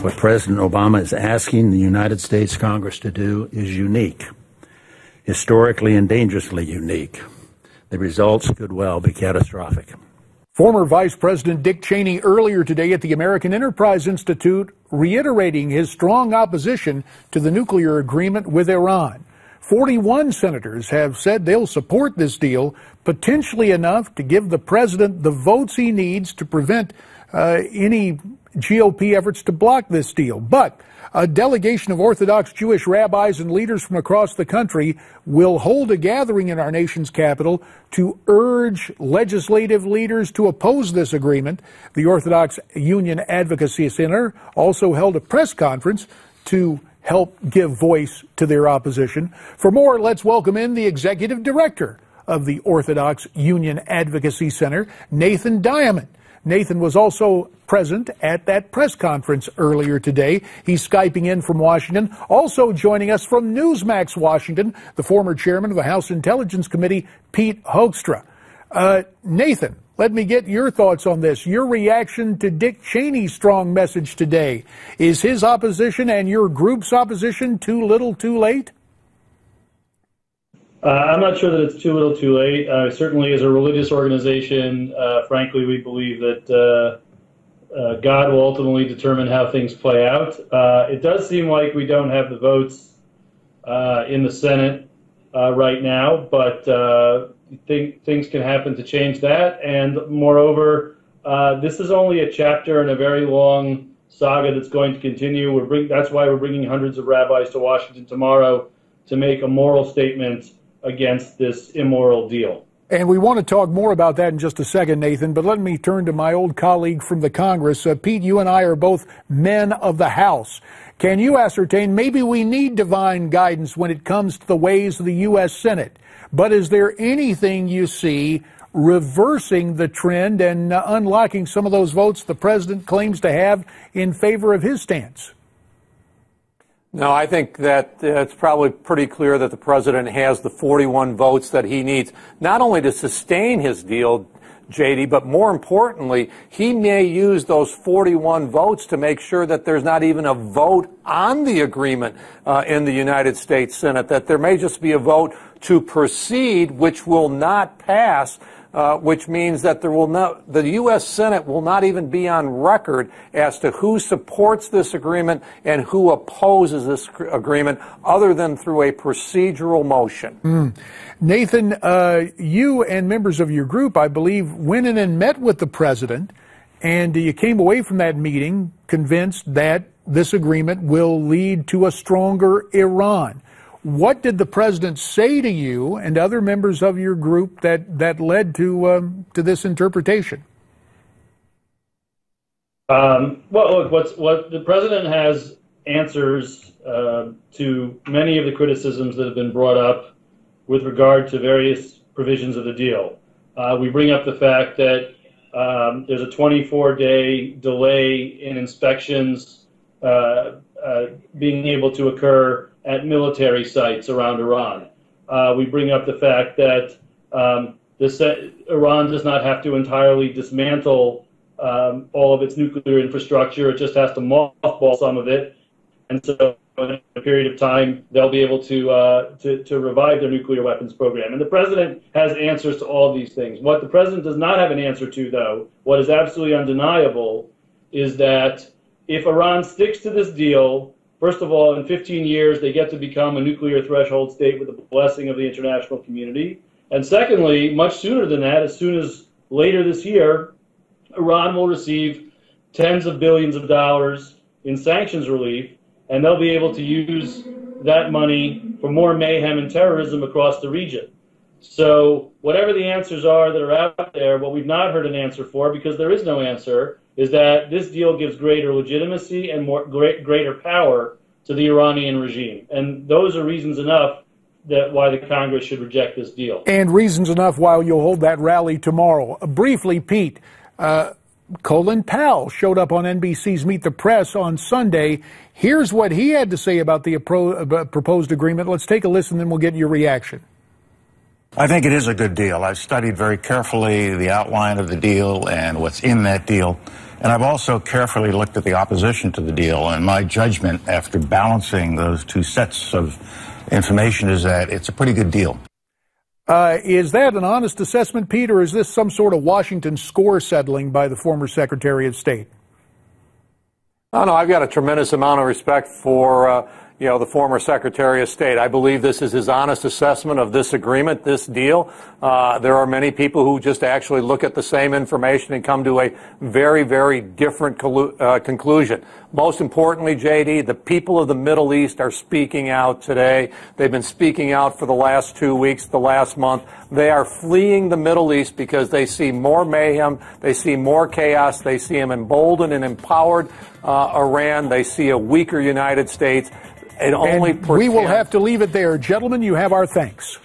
What President Obama is asking the United States Congress to do is unique, historically and dangerously unique. The results could well be catastrophic. Former Vice President Dick Cheney earlier today at the American Enterprise Institute reiterating his strong opposition to the nuclear agreement with Iran. 41 senators have said they'll support this deal, potentially enough to give the president the votes he needs to prevent uh, any GOP efforts to block this deal. But a delegation of Orthodox Jewish rabbis and leaders from across the country will hold a gathering in our nation's capital to urge legislative leaders to oppose this agreement. The Orthodox Union Advocacy Center also held a press conference to help give voice to their opposition. For more, let's welcome in the executive director of the Orthodox Union Advocacy Center, Nathan Diament. Nathan was also present at that press conference earlier today. He's Skyping in from Washington. Also joining us from Newsmax Washington, the former chairman of the House Intelligence Committee, Pete Hoekstra. Uh, Nathan, let me get your thoughts on this. Your reaction to Dick Cheney's strong message today. Is his opposition and your group's opposition too little too late? Uh, I'm not sure that it's too little too late. Uh, certainly, as a religious organization, uh, frankly, we believe that uh, uh, God will ultimately determine how things play out. Uh, it does seem like we don't have the votes in the Senate right now, but think things can happen to change that. And moreover, this is only a chapter in a very long saga that's going to continue. We're bring, that's why we're bringing hundreds of rabbis to Washington tomorrow to make a moral statement against this immoral deal. And we want to talk more about that in just a second, Nathan, but let me turn to my old colleague from the Congress. Uh, Pete, you and I are both men of the House. Can you ascertain maybe we need divine guidance when it comes to the ways of the U.S. Senate? But is there anything you see reversing the trend and uh, unlocking some of those votes the president claims to have in favor of his stance? No, I think that uh, it's probably pretty clear that the president has the 41 votes that he needs, not only to sustain his deal, JD, but more importantly, he may use those 41 votes to make sure that there's not even a vote on the agreement uh, in the United States Senate, that there may just be a vote to proceed, which will not pass uh, which means that there will not, the U.S. Senate will not even be on record as to who supports this agreement and who opposes this agreement, other than through a procedural motion. Mm. Nathan, uh, you and members of your group, I believe, went in and met with the president, and you came away from that meeting convinced that this agreement will lead to a stronger Iran. What did the president say to you and other members of your group that, that led to, um, to this interpretation? Um, well, look, what's, what the president has answers uh, to many of the criticisms that have been brought up with regard to various provisions of the deal. Uh, we bring up the fact that um, there's a 24 day delay in inspections uh, uh being able to occur at military sites around Iran. Uh, we bring up the fact that um, this, uh, Iran does not have to entirely dismantle um, all of its nuclear infrastructure. It just has to mothball some of it. And so in a period of time, they'll be able to, uh, to, to revive their nuclear weapons program. And the president has answers to all these things. What the president does not have an answer to, though, what is absolutely undeniable, is that if Iran sticks to this deal, First of all, in 15 years, they get to become a nuclear threshold state with the blessing of the international community. And secondly, much sooner than that, as soon as later this year, Iran will receive tens of billions of dollars in sanctions relief, and they'll be able to use that money for more mayhem and terrorism across the region. So, whatever the answers are that are out there, what we've not heard an answer for, because there is no answer, is that this deal gives greater legitimacy and more great, greater power to the Iranian regime. And those are reasons enough that why the Congress should reject this deal. And reasons enough why you'll hold that rally tomorrow. Briefly, Pete, uh, Colin Powell showed up on NBC's Meet the Press on Sunday. Here's what he had to say about the appro- uh, proposed agreement. Let's take a listen, then we'll get your reaction. I think it is a good deal. I've studied very carefully the outline of the deal and what's in that deal. And I've also carefully looked at the opposition to the deal. And my judgment after balancing those two sets of information is that it's a pretty good deal. Uh, is that an honest assessment, Pete, or is this some sort of Washington score settling by the former Secretary of State? Oh, no, I've got a tremendous amount of respect for uh, you know, the former Secretary of State. I believe this is his honest assessment of this agreement, this deal. Uh, there are many people who just actually look at the same information and come to a very, very different uh, conclusion. Most importantly, JD, the people of the Middle East are speaking out today. They've been speaking out for the last two weeks, the last month. They are fleeing the Middle East because they see more mayhem, they see more chaos, they see an emboldened and empowered uh, Iran, they see a weaker United States. It only we will have to leave it there. Gentlemen, you have our thanks.